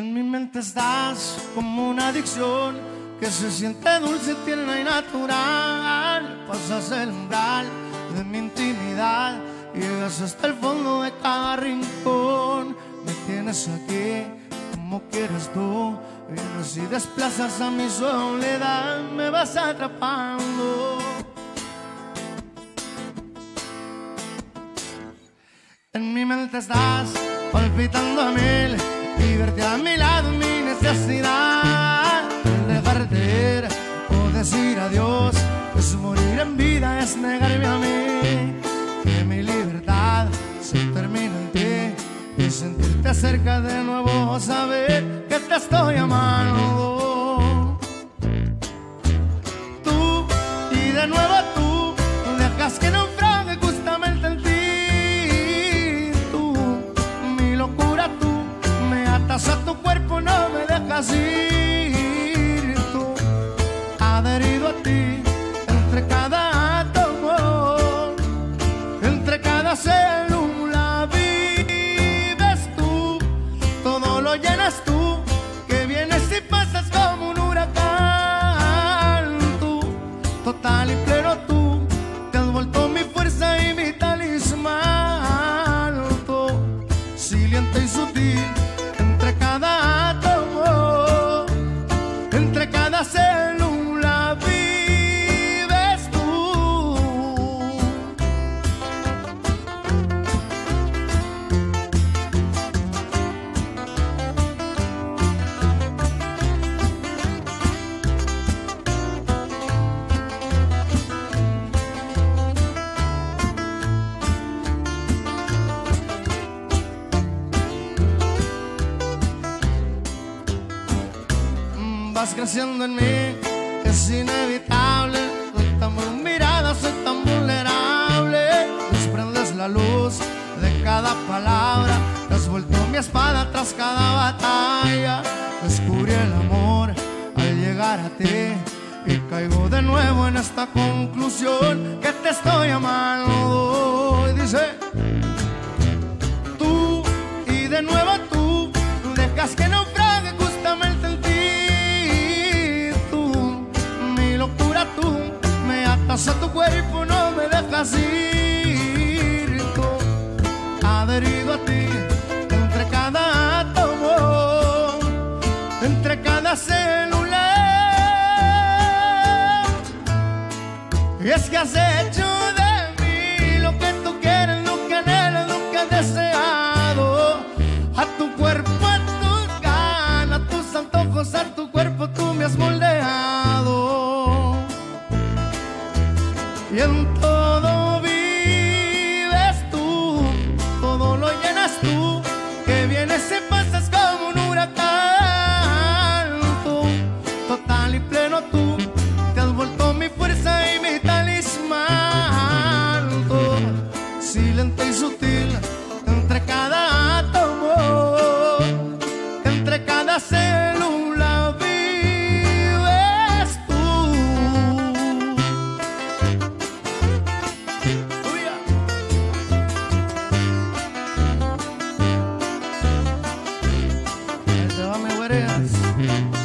En mi mente estás como una adicción que se siente dulce, tierna y natural. Pasas el umbral de mi intimidad, llegas hasta el fondo de cada rincón. Me tienes aquí como quieres tú, vienes y desplazas a mi soledad, me vas atrapando. En mi mente estás palpitando a mil y a mi lado mi necesidad. Dejarte ir o decir adiós, pues morir en vida es negarme a mí. Que mi libertad se termina en ti y sentirte cerca de nuevo, saber que te estoy amando. Tú y de nuevo Tú, adherido a ti, entre cada átomo, entre cada célula vives tú, todo lo llenas tú, que vienes y pasas como un huracán. Tú, total y Vas creciendo en mí, es inevitable. Soy tan mirada, soy tan vulnerable. Desprendes la luz de cada palabra. Te has vuelto mi espada tras cada batalla. Descubrí el amor al llegar a ti. Y caigo de nuevo en esta conclusión que te estoy amando. Y dice tú y de nuevo tú cuerpo no me dejas ir. Tú adherido a ti entre cada átomo entre cada célula. Y es que has hecho de todo vives tú, todo lo llenas tú, que vienes y pasas como un huracán. Total y pleno tú, te has vuelto mi fuerza y mi talismán. Silente y sutil, entre cada átomo, entre cada célula. parece